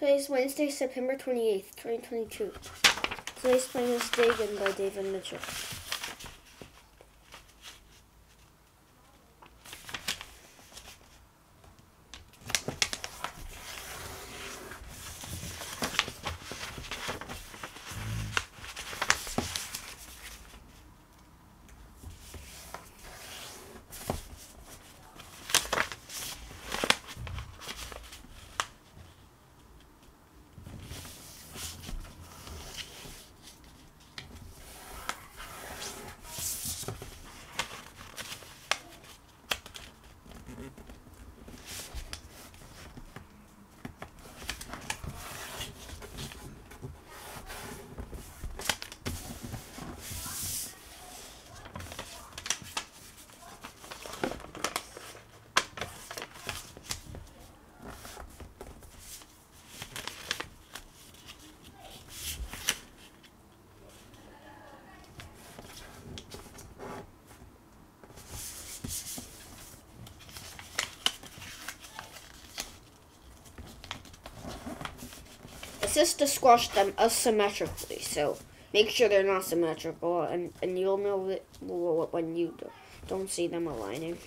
Today's Wednesday, September 28th, 2022. Today's poem is Dagon by David Mitchell. Just to squash them asymmetrically, so make sure they're not symmetrical, and, and you'll know when you don't see them aligning.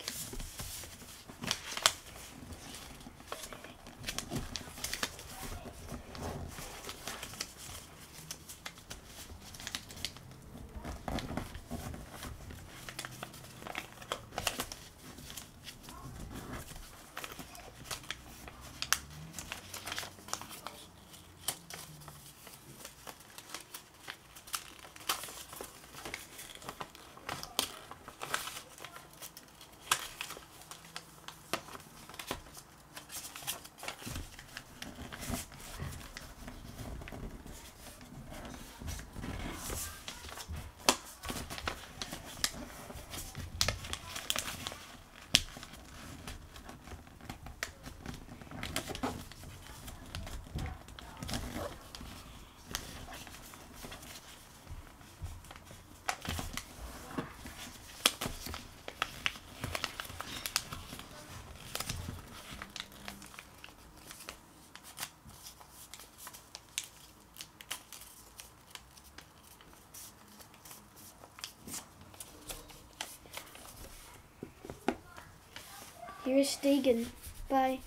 Here's Dagon. Bye.